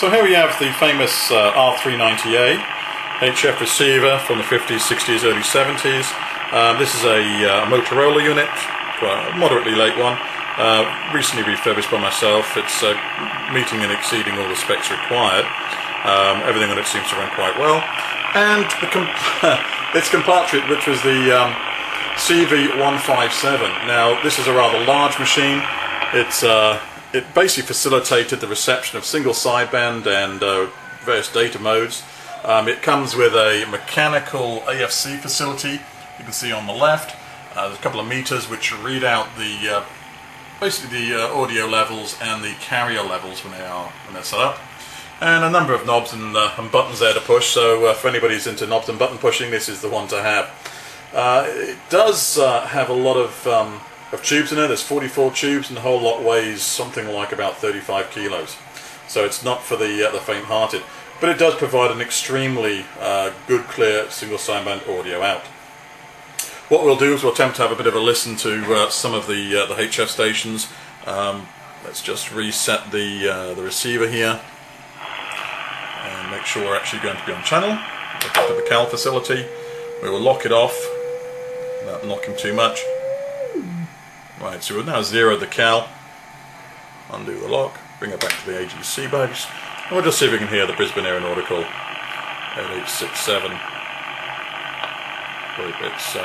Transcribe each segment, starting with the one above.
So here we have the famous uh, R390A HF receiver from the 50s, 60s, early 70s. Um, this is a uh, Motorola unit, a moderately late one, uh, recently refurbished by myself. It's uh, meeting and exceeding all the specs required. Um, everything on it seems to run quite well. And comp its compatriot, which was the um, CV157. Now, this is a rather large machine. It's uh, it basically facilitated the reception of single sideband and uh, various data modes. Um, it comes with a mechanical AFC facility. You can see on the left. Uh, there's a couple of meters which read out the uh, basically the uh, audio levels and the carrier levels when they are when they're set up, and a number of knobs and, uh, and buttons there to push. So uh, for anybody who's into knobs and button pushing, this is the one to have. it does have a lot of um, of tubes in there. There's 44 tubes and the whole lot weighs something like about 35 kilos. So it's not for the, uh, the faint-hearted. But it does provide an extremely uh, good, clear, single sideband audio out. What we'll do is we'll attempt to have a bit of a listen to uh, some of the, uh, the HF stations. Um, let's just reset the, uh, the receiver here and make sure we're actually going to be on channel. Look the CAL facility. We will lock it off without knocking too much. Right, so we've now zeroed the cal, undo the lock, bring it back to the AGC base, and we'll just see if we can hear the Brisbane Aeronautical 8867. It's uh,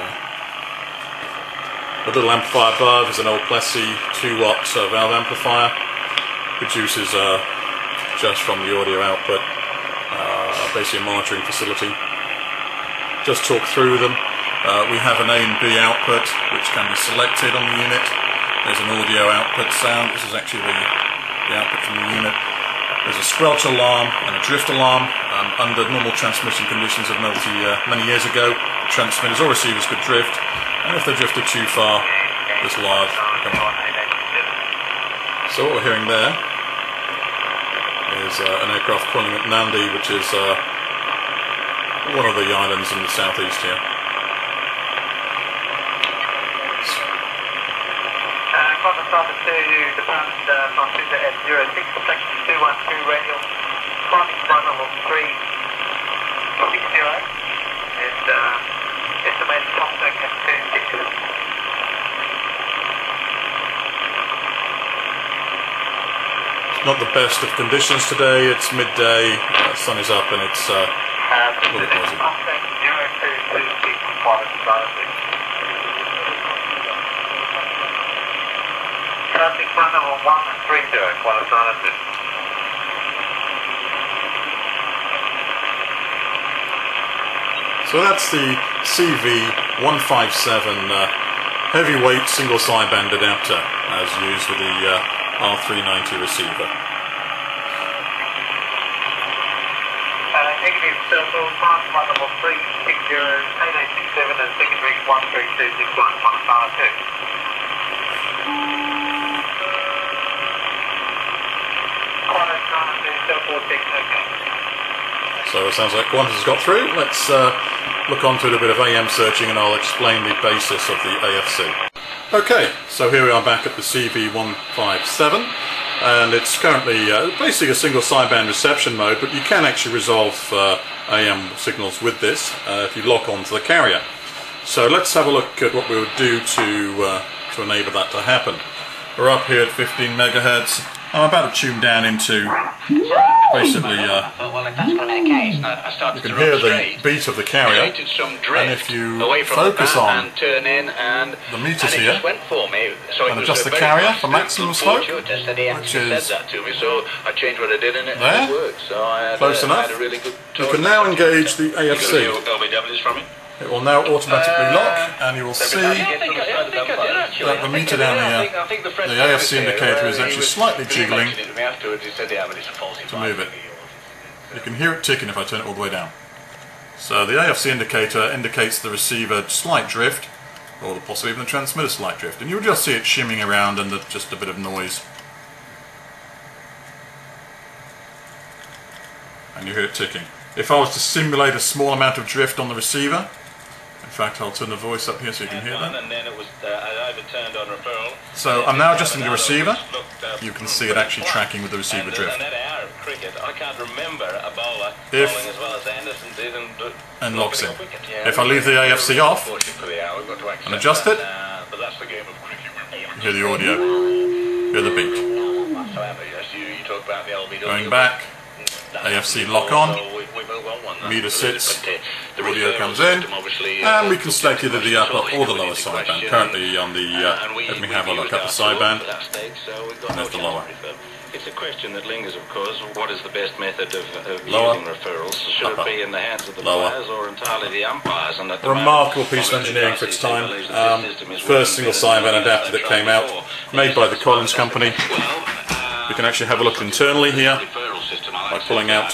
a little amplifier above is an old Plessey 2 watt uh, valve amplifier, produces uh, just from the audio output, uh, basically a monitoring facility. Just talk through them. Uh, we have an A and B output which can be selected on the unit. There's an audio output sound. This is actually the, the output from the unit. There's a squelch alarm and a drift alarm. Um, under normal transmission conditions of multi, uh, many years ago, transmitters or receivers could drift, and if they drifted too far, this live come on. So what we're hearing there is uh, an aircraft calling at Nandi, which is uh, one of the islands in the southeast here. To depart uh, from Center at 06, section 212 radial, climbing flight level 360, and uh, estimated contact at 260. It's not the best of conditions today, it's midday, uh, sun is up and it's uh, uh, a little noisy. flight level 130, close on at this. So that's the CV157 uh, heavyweight single sideband adapter as used with the uh, R390 receiver. Uh, negative circle, pass flight level 360, 8867 and secondary 13261, 152. So it sounds like Qantas has got through. Let's uh, look onto a bit of AM searching and I'll explain the basis of the AFC. Okay, so here we are back at the CV157 and it's currently uh, basically a single sideband reception mode but you can actually resolve uh, AM signals with this uh, if you lock onto the carrier. So let's have a look at what we would do to, uh, to enable that to happen. We're up here at 15 megahertz I'm about to tune down into basically. Uh, you can hear the beat of the carrier, and if you focus on the meters here and adjust the carrier for maximum smoke, which is there, close enough, you can now engage the AFC. It will now automatically uh, lock and you will see that the meter down here, the AFC indicator is actually slightly jiggling to move it. You can hear it ticking if I turn it all the way down. So the AFC indicator indicates the receiver slight drift, or possibly even the transmitter slight drift, and you'll just see it shimming around under just a bit of noise. And you hear it ticking. If I was to simulate a small amount of drift on the receiver, in fact, I'll turn the voice up here so you can hear that. And then it was overturned on referral. So I'm now adjusting the receiver. You can see it actually tracking with the receiver drift. I can't remember a bowler If- bowling as well as Anderson did and, uh, And locks in. If I leave the AFC off unfortunately for the hour, we've got to accept and adjust it, uh, that's the game of cricket. hear the audio, hear the beat. You, you. Going back, AFC lock on. So we, we move on one. Meter sits, uh, audio comes in, uh, and we can select either the upper or the lower sideband. Currently on the, Uh, uh, let me have a look the sideband. at that stage, so we've got And there's the lower. It's a question that lingers, of course. What is the best method of, of Lower. using referrals? Should Upper. it be in the hands of the Lower. players or entirely the umpires? And Remarkable piece of engineering for its time. believes that this Um, first single sideband adapter that came out, made by the Collins Company. Uh, We can actually have a look internally here. referral system, I like by pulling out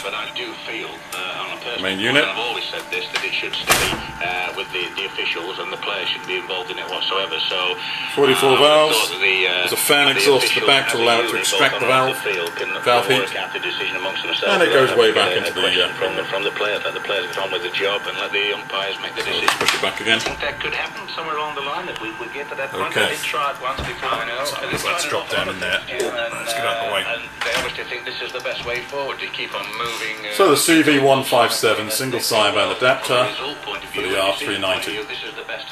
main unit. and I've always said this, that it should stay uh, with the, the officials and the players shouldn't be involved in it whatsoever. So, 44 uh, valves. the, uh, There's a fan the exhaust at the officials back to allow it to extract the valve, the field, can, valve heat. work out the decision amongst themselves. And it goes way back a- into a the, question uh, from the from the players. Let the players get on with the job and let the umpires make the decision. Push it back again. I think that could happen somewhere along the line if we, we get to that point. Okay. I did try it once before, I know. I let's drop down in lot there. last year, and, Let's get out of the uh, way. And they obviously think this is the best way forward to keep on moving. Uh, So the CV157 single sideband adapter for the and decision point of R390.